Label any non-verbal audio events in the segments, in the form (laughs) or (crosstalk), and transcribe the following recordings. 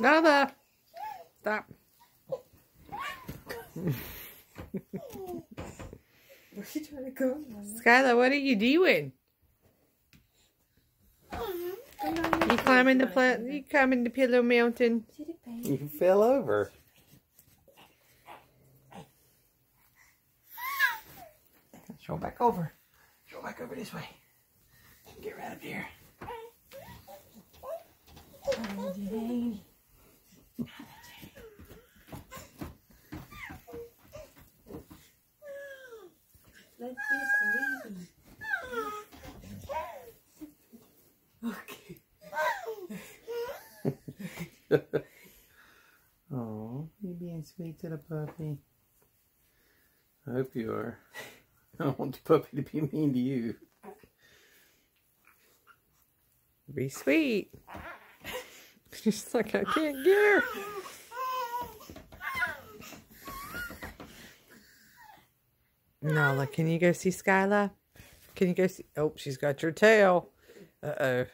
Nala. Stop. Where's she trying to go? Skyla, what are you doing? You climbing the pla- you climbing the pillow mountain? You fell over. Show back over. Show back over this way. Get right up here. Let's get baby. Okay. Oh, you're being sweet to the puppy. I hope you are. I don't want the puppy to be mean to you. Be sweet. She's like, I can't get her. Nala, can you go see Skyla? Can you go see? Oh, she's got your tail. Uh oh.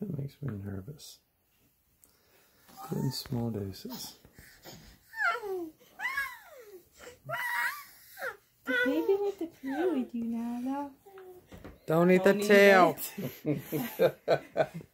That makes me nervous. Good in small doses. The baby want to play with you now, though. Don't eat the Don't eat tail. (laughs)